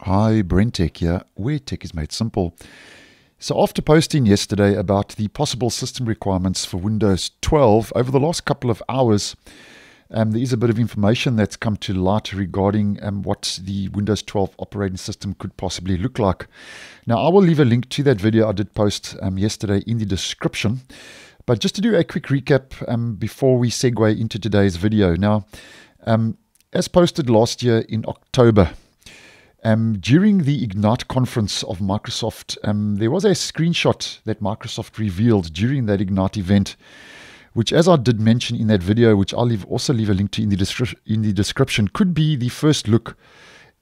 Hi, Brentech here, where tech is made simple. So, after posting yesterday about the possible system requirements for Windows 12, over the last couple of hours, um, there is a bit of information that's come to light regarding um, what the Windows 12 operating system could possibly look like. Now, I will leave a link to that video I did post um, yesterday in the description. But just to do a quick recap um, before we segue into today's video. Now, um, as posted last year in October, um, during the Ignite conference of Microsoft, um, there was a screenshot that Microsoft revealed during that Ignite event, which, as I did mention in that video, which I'll leave, also leave a link to in the, descri- in the description, could be the first look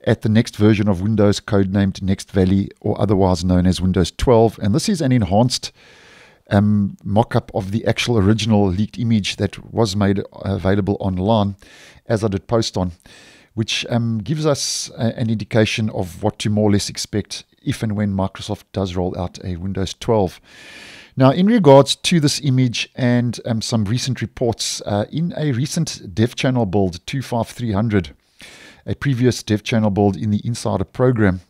at the next version of Windows codenamed Next Valley, or otherwise known as Windows 12. And this is an enhanced um, mock up of the actual original leaked image that was made available online, as I did post on which um, gives us a, an indication of what to more or less expect if and when Microsoft does roll out a Windows 12. Now, in regards to this image and um, some recent reports, uh, in a recent dev channel build 25300, a previous dev channel build in the Insider program,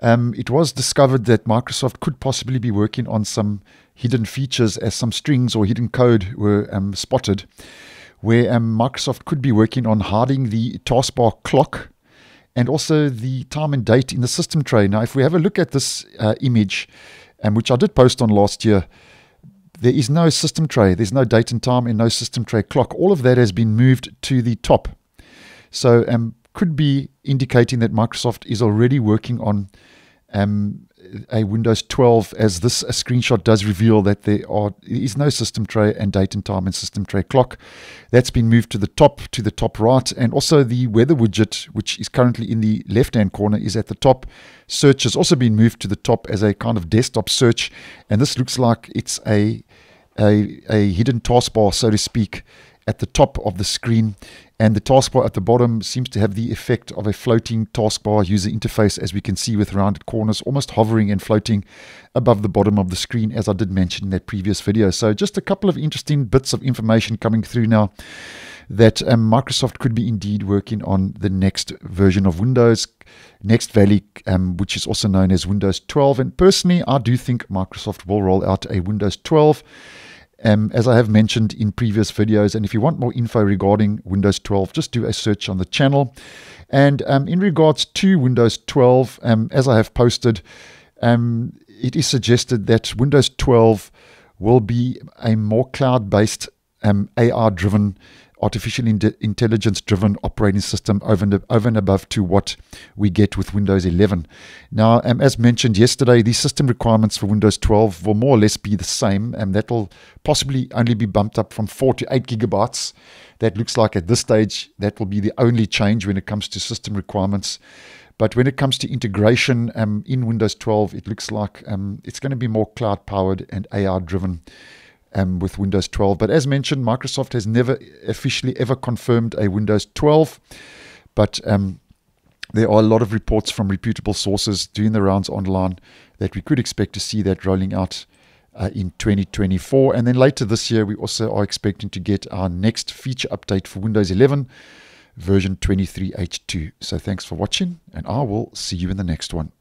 um, it was discovered that Microsoft could possibly be working on some hidden features as some strings or hidden code were um, spotted where um, Microsoft could be working on hiding the taskbar clock and also the time and date in the system tray. Now, if we have a look at this uh, image, um, which I did post on last year, there is no system tray. There's no date and time and no system tray clock. All of that has been moved to the top. So, um, could be indicating that Microsoft is already working on um, a Windows 12, as this a screenshot does reveal that there are is no system tray and date and time and system tray clock. That's been moved to the top, to the top right, and also the weather widget, which is currently in the left-hand corner, is at the top. Search has also been moved to the top as a kind of desktop search, and this looks like it's a a, a hidden taskbar, so to speak, at the top of the screen, and the taskbar at the bottom seems to have the effect of a floating taskbar user interface, as we can see with rounded corners, almost hovering and floating above the bottom of the screen, as I did mention in that previous video. So, just a couple of interesting bits of information coming through now that um, Microsoft could be indeed working on the next version of Windows, Next Valley, um, which is also known as Windows 12. And personally, I do think Microsoft will roll out a Windows 12 um, as I have mentioned in previous videos, and if you want more info regarding Windows 12, just do a search on the channel. And um, in regards to Windows 12, um, as I have posted, um, it is suggested that Windows 12 will be a more cloud based, um, AR driven artificial in- intelligence driven operating system over and, over and above to what we get with Windows 11. Now, um, as mentioned yesterday, the system requirements for Windows 12 will more or less be the same, and that will possibly only be bumped up from 4 to 8 gigabytes. That looks like at this stage that will be the only change when it comes to system requirements. But when it comes to integration um, in Windows 12, it looks like um, it's going to be more cloud powered and AR driven um, with Windows 12. But as mentioned, Microsoft has never officially ever confirmed a Windows 12. But um, there are a lot of reports from reputable sources doing the rounds online that we could expect to see that rolling out uh, in 2024. And then later this year, we also are expecting to get our next feature update for Windows 11 version 23H2. So thanks for watching, and I will see you in the next one.